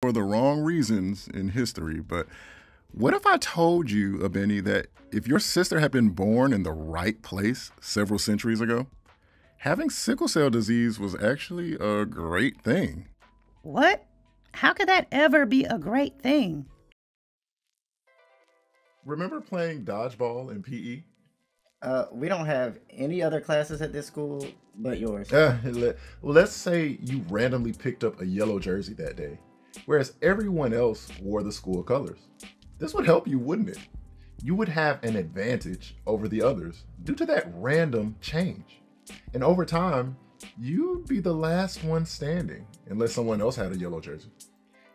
for the wrong reasons in history, but what if I told you, Abeni, that if your sister had been born in the right place several centuries ago, having sickle cell disease was actually a great thing? What? How could that ever be a great thing? Remember playing dodgeball in PE? Uh, we don't have any other classes at this school but yours. Uh, let, well, let's say you randomly picked up a yellow jersey that day, whereas everyone else wore the school colors. This would help you, wouldn't it? You would have an advantage over the others due to that random change. And over time, you'd be the last one standing unless someone else had a yellow jersey.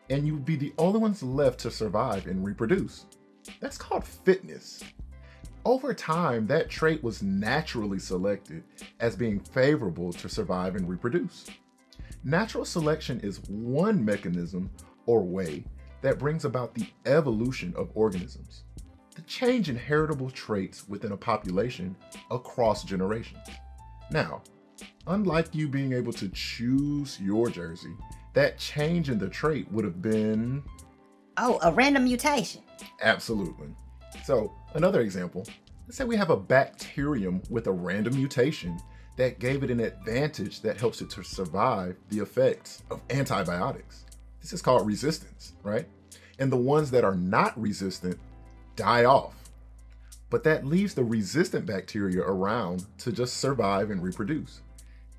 And you'd be the only ones left to survive and reproduce. That's called fitness. Over time, that trait was naturally selected as being favorable to survive and reproduce. Natural selection is one mechanism or way that brings about the evolution of organisms, the change in heritable traits within a population across generations. Now, unlike you being able to choose your jersey, that change in the trait would have been. Oh, a random mutation. Absolutely. So, another example let's say we have a bacterium with a random mutation that gave it an advantage that helps it to survive the effects of antibiotics. This is called resistance, right? And the ones that are not resistant die off. But that leaves the resistant bacteria around to just survive and reproduce.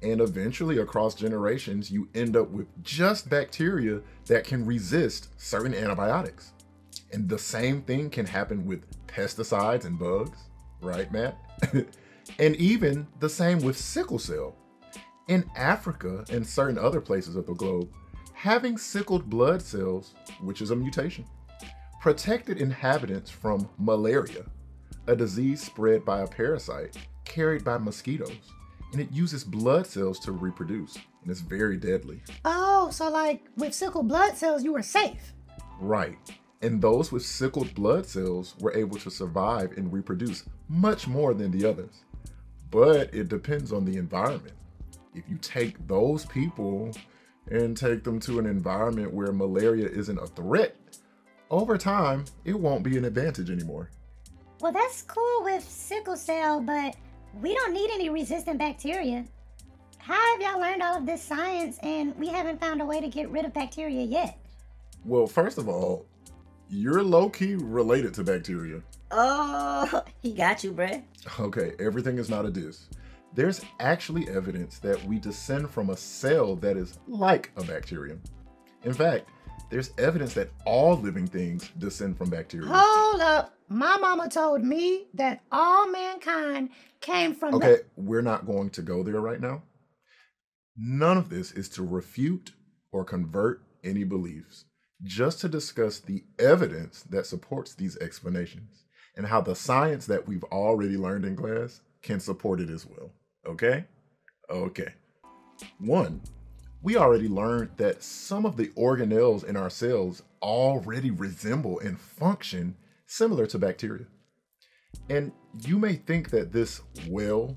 And eventually, across generations, you end up with just bacteria that can resist certain antibiotics. And the same thing can happen with pesticides and bugs, right, Matt? and even the same with sickle cell. In Africa and certain other places of the globe, having sickled blood cells, which is a mutation, protected inhabitants from malaria, a disease spread by a parasite carried by mosquitoes. And it uses blood cells to reproduce, and it's very deadly. Oh, so like with sickle blood cells, you were safe. Right. And those with sickled blood cells were able to survive and reproduce much more than the others. But it depends on the environment. If you take those people and take them to an environment where malaria isn't a threat, over time, it won't be an advantage anymore. Well, that's cool with sickle cell, but we don't need any resistant bacteria. How have y'all learned all of this science and we haven't found a way to get rid of bacteria yet? Well, first of all, you're low key related to bacteria. Oh, he got you, bruh. Okay, everything is not a diss. There's actually evidence that we descend from a cell that is like a bacterium. In fact, there's evidence that all living things descend from bacteria. Hold up. My mama told me that all mankind came from Okay, we're not going to go there right now. None of this is to refute or convert any beliefs, just to discuss the evidence that supports these explanations and how the science that we've already learned in class can support it as well. Okay? Okay. One, we already learned that some of the organelles in our cells already resemble and function similar to bacteria. And you may think that this whale,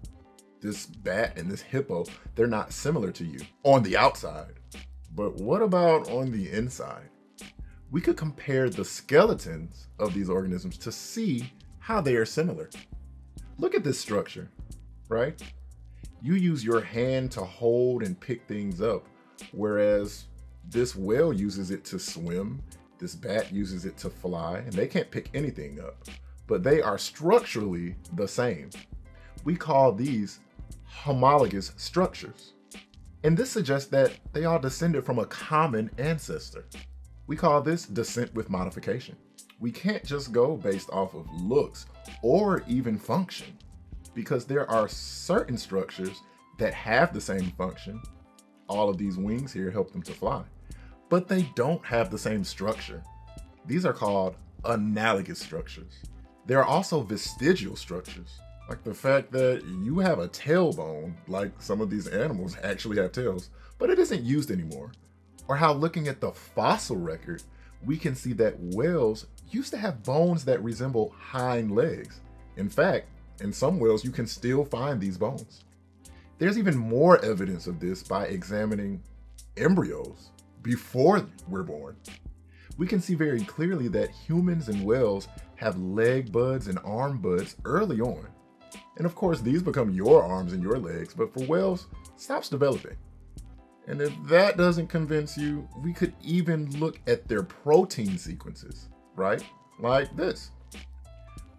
this bat, and this hippo, they're not similar to you on the outside. But what about on the inside? We could compare the skeletons of these organisms to see how they are similar. Look at this structure, right? You use your hand to hold and pick things up, whereas this whale uses it to swim, this bat uses it to fly, and they can't pick anything up, but they are structurally the same. We call these homologous structures. And this suggests that they all descended from a common ancestor. We call this descent with modification. We can't just go based off of looks or even function because there are certain structures that have the same function. All of these wings here help them to fly, but they don't have the same structure. These are called analogous structures. There are also vestigial structures, like the fact that you have a tailbone, like some of these animals actually have tails, but it isn't used anymore. Or how looking at the fossil record, we can see that whales used to have bones that resemble hind legs. In fact, in some whales, you can still find these bones. There's even more evidence of this by examining embryos before we're born. We can see very clearly that humans and whales have leg buds and arm buds early on. And of course, these become your arms and your legs, but for whales, stops developing. And if that doesn't convince you, we could even look at their protein sequences, right? Like this.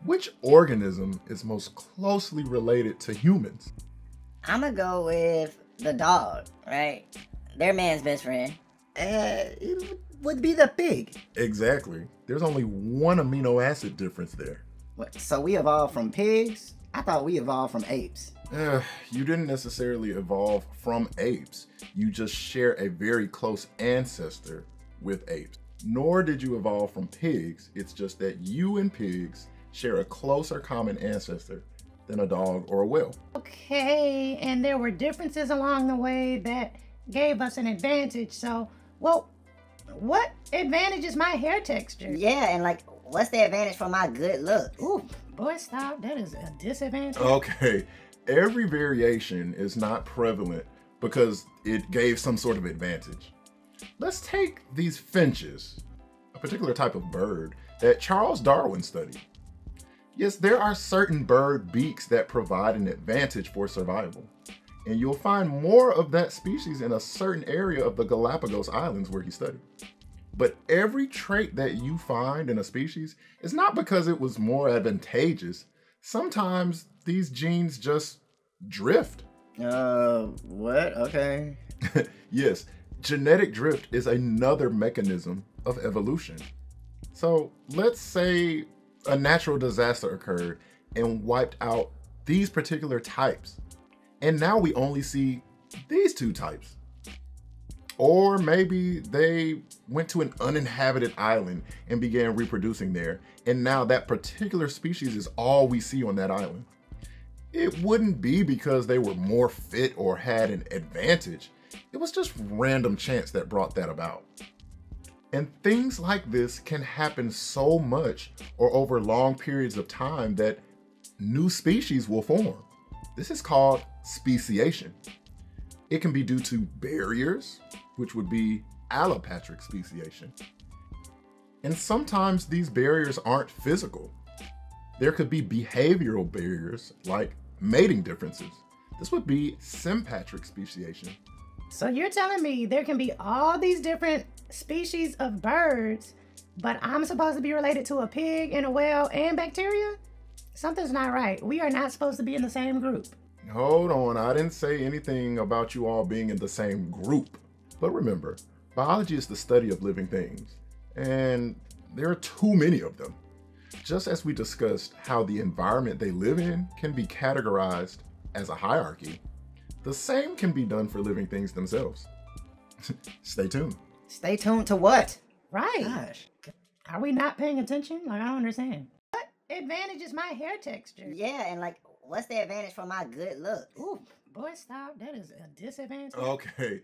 Which organism is most closely related to humans? I'm gonna go with the dog, right? They're man's best friend. Uh, it would be the pig. Exactly. There's only one amino acid difference there. What, so we evolved from pigs? I thought we evolved from apes. Uh, you didn't necessarily evolve from apes. You just share a very close ancestor with apes. Nor did you evolve from pigs. It's just that you and pigs share a closer common ancestor than a dog or a whale. Okay, and there were differences along the way that gave us an advantage. So, well, what advantage is my hair texture? Yeah, and like, what's the advantage for my good looks? Ooh, boy, stop. That is a disadvantage. Okay, every variation is not prevalent because it gave some sort of advantage. Let's take these finches, a particular type of bird that Charles Darwin studied. Yes, there are certain bird beaks that provide an advantage for survival. And you'll find more of that species in a certain area of the Galapagos Islands where he studied. But every trait that you find in a species is not because it was more advantageous. Sometimes these genes just drift. Uh, what? Okay. yes, genetic drift is another mechanism of evolution. So let's say a natural disaster occurred and wiped out these particular types. And now we only see these two types. Or maybe they went to an uninhabited island and began reproducing there, and now that particular species is all we see on that island. It wouldn't be because they were more fit or had an advantage. It was just random chance that brought that about. And things like this can happen so much or over long periods of time that new species will form. This is called speciation. It can be due to barriers, which would be allopatric speciation. And sometimes these barriers aren't physical. There could be behavioral barriers like mating differences. This would be sympatric speciation. So you're telling me there can be all these different species of birds, but I'm supposed to be related to a pig and a whale and bacteria? Something's not right. We are not supposed to be in the same group. Hold on, I didn't say anything about you all being in the same group. But remember, biology is the study of living things, and there are too many of them. Just as we discussed how the environment they live in can be categorized as a hierarchy, the same can be done for living things themselves. Stay tuned. Stay tuned to what? Right. Gosh. Are we not paying attention? Like, I don't understand. What advantage is my hair texture? Yeah, and like, what's the advantage for my good looks? Ooh, boy, stop. That is a disadvantage. Okay,